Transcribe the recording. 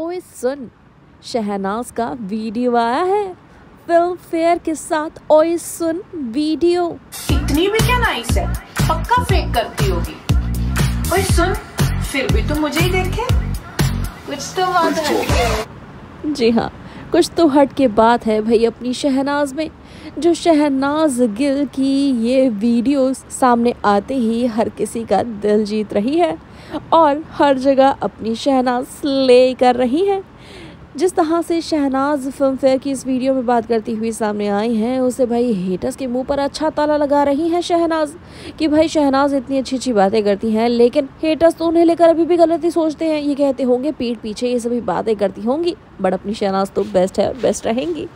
ओए सुन शहनाज का वीडियो आया है। फ़िल्म फेयर के साथ ओए सुन वीडियो। इतनी भी क्या नाइस है? पक्का फेक करती होगी। ओए सुन फिर भी तो मुझे ही देखे? कुछ तो बात है। जी हाँ। कुछ तो हट के बात है भाई अपनी शहनाज में। जो शहनाज गिल की ये वीडियो सामने आते ही हर किसी का दिल जीत रही है और हर जगह अपनी शहनाज ले कर रही है। जिस तरह से शहनाज फ़िल्म फेयर की इस वीडियो में बात करती हुई सामने आई हैं, उसे भाई हेटर्स के मुँह पर अच्छा ताला लगा रही हैं शहनाज, कि भाई शहनाज इतनी अच्छी अच्छी बातें करती हैं, लेकिन हेटर्स तो उन्हें लेकर अभी भी गलत ही सोचते हैं ये कहते होंगे, पीठ पीछे ये सभी बातें करती होंगी, बट अपनी शहनाज तो बेस्ट है और बेस्ट रहेंगी.